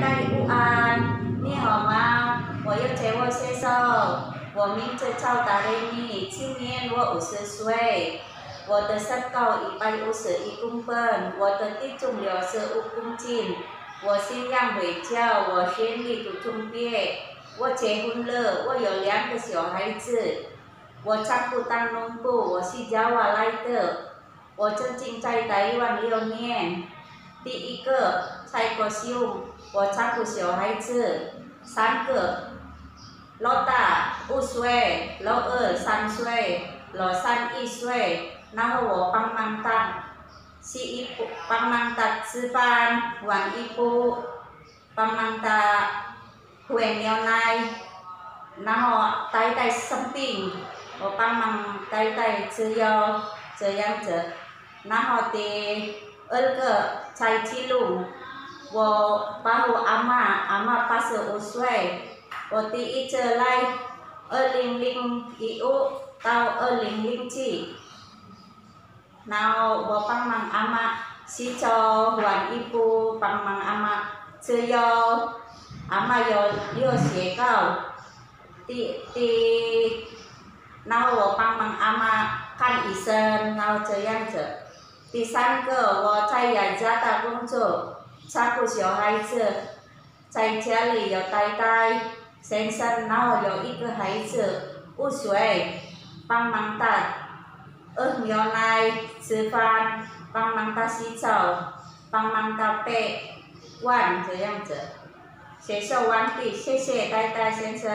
呆午安，你好吗？我要接我介绍，我名字叫达雷尼，今年我五十岁，我的身高一百五十一公分，我的体重六十五公斤，我信仰回教，我学历读中别，我结婚了，我有两个小孩子，我丈夫当农夫，我是加瓦来的，我曾经在台湾六年。第一个蔡国秀，我照顾小孩子三个，老大五岁，老二三岁，老三一岁，然后我帮忙带洗衣服，帮忙带吃饭，换衣服，帮忙他喝牛奶，然后带带生病，我帮忙带带吃药，这样子，然后第。二个蔡记录，我保护阿妈，阿妈八十五岁，我第一次来，二零零一五到二零零七，然后我帮忙阿妈洗澡、换衣服，帮忙阿妈吃药，阿妈有有血高，第第，三个，我在雅加达工作，照顾小孩子，在家里有呆呆先生，然后有一个孩子五岁，帮忙他喝牛奶、吃饭，帮忙他洗澡，帮忙他背碗这样子。介绍完毕，谢谢呆呆先生。